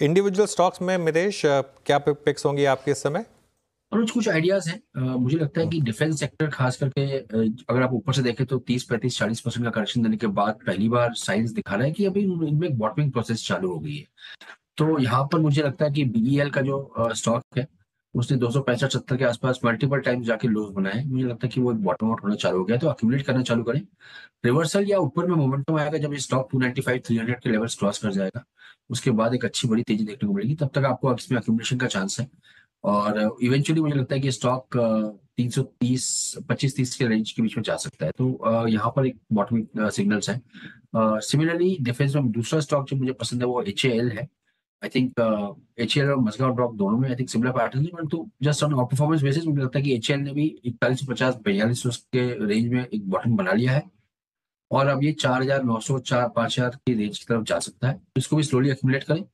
Individual stocks में मितेश क्या pics होंगी आपके इस समय? अनुज, कुछ आइडियाज़ हैं? मुझे लगता है कि डिफेंस सेक्टर खास करके अगर आप ऊपर से देखें तो 30 पैंतीस, चालीस परसेंट का करेक्शन देने के बाद पहली बार साइंस दिखा रहा है कि अभी इनमें एक बॉटमिंग प्रोसेस चालू हो गई है। तो यहाँ पर मुझे लगता है कि बीईएल का जो स्टॉक है उसने दो सौ पैंसठ सत्तर के आसपास मल्टीपल टाइम्स जाके लोज बनाए। मुझे लगता है कि वो एक बॉटम आउट होना चालू हो गया तो अक्यूमुलेट करना चालू करें। रिवर्सल या ऊपर में मोमेंटम आएगा जब ये stock two ninety five three hundred के लेवल क्रॉस कर जाएगा। उसके बाद एक अच्छी बड़ी तेज़ी देखने को मिलेगी। तब तक आपको इसमें अक्यूमुलेशन का चांस है। और इवेंचुअली मुझे लगता है कि स्टॉक तीन सौ तीस, पच्चीस तीस के रेंज के बीच में जा सकता है। तो यहाँ पर एक बॉटमिक सिग्नल्स है। सिमिलरली डिफेंस में दूसरा स्टॉक जो मुझे पसंद है वो एचएएल है। आई थिंक एच एल और मजगाव ड्रॉप दोनों में आई थिंक सिमिलर पैटर्न है परंतु जस्ट ऑन परफॉर्मेंस बेसिस मुझे लगता है कि एच ने भी इकतालीस सौ पचास बयालीस के रेंज में एक बॉटम बना लिया है। और अब ये चार हज़ार नौ सौ चार पाँच हज़ार की रेंज की तरफ़ जा सकता है। इसको भी स्लोली एक्यूमुलेट करें।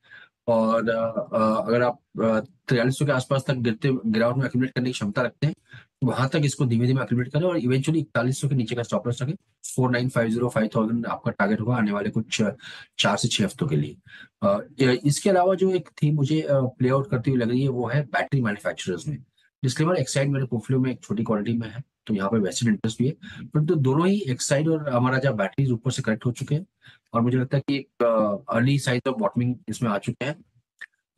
और अगर आप तिरयालीस सौ के आसपास तक गिरते, गिरावट में एक्यूमुलेट करने की क्षमता रखते हैं वहाँ तक इसको धीमे धीमे एक्यूमुलेट करें और इवेंचुअली इकतालीस के नीचे का स्टॉप लॉस रखें। Four nine five zero, five thousand आपका टारगेट होगा आने वाले कुछ चार से छह हफ्तों के लिए। इसके अलावा जो एक थीम मुझे प्ले आउट करती हुई लग रही है वो है बैटरी मैन्युफैक्चरर्स में। डिस्क्लेमर एक्साइड मेरे पोर्टफोलियो में एक छोटी क्वालिटी में है तो यहाँ पे वैसे इंटरेस्ट भी है। परंतु तो दोनों ही एक्साइड और हमारा जहाँ बैटरीज ऊपर से करेक्ट हो चुके हैं और मुझे लगता है कि एक अर्ली साइज़ ऑफ़ बॉटमिंग इसमें आ चुके हैं।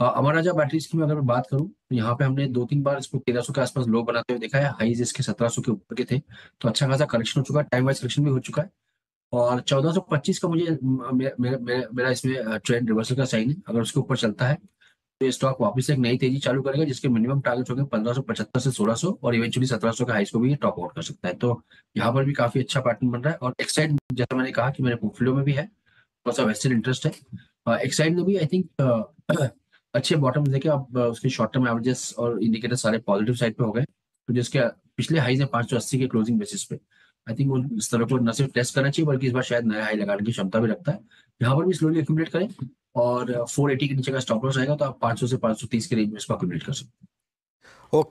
हमारा जब बैटरीज की मैं अगर बात करूँ तो यहाँ पे हमने दो तीन बार इसको तेरह के आसपास लो बनाते हुए देखा है। हाईज इसके सत्रह सौ के ऊपर के थे। तो अच्छा खासा करेक्शन हो चुका है टाइम वाइज करेक्शन भी हो चुका है। और चौदह सौ पच्चीस का मुझे मेरा मेरा इसमें ट्रेंड रिवर्सल का साइन है। अगर उसके ऊपर चलता है तो स्टॉक वापस एक नई तेज़ी चालू करेगा, जिसके मिनिमम टारगेट होंगे पंद्रह सौ सोलह और इवेंचुअली सत्रह सौ के हाइस को भी टॉप आउट कर सकता है। तो यहाँ पर भी काफ़ी अच्छा पैटर्न बन रहा है। और एक्साइड जैसा मैंने कहा कि मेरे पोर्टफोलियो में भी है थोड़ा सा वेस्टर्न इंटरेस्ट है एक्साइड में भी आई थिंक अच्छे बॉटम देखे आप उसके शॉर्ट टर्म एवरेजेस और इंडिकेटर सारे पॉजिटिव साइड पे हो गए। तो जिसके, पिछले हाई से पाँच सौ अस्सी के क्लोजिंग बेसिस पे। आई थिंक वो इस तरह को न सिर्फ़ टेस्ट करना चाहिए, बल्कि इस बार शायद नया हाई लगाने की क्षमता भी रखता है। यहाँ पर भी स्लोली एक्यूमुलेट करें और 480 के नीचे का स्टॉप लॉस आएगा तो आप 500 से 530 के रेंज में इसको एक्यूमुलेट कर सकते हैं। ओके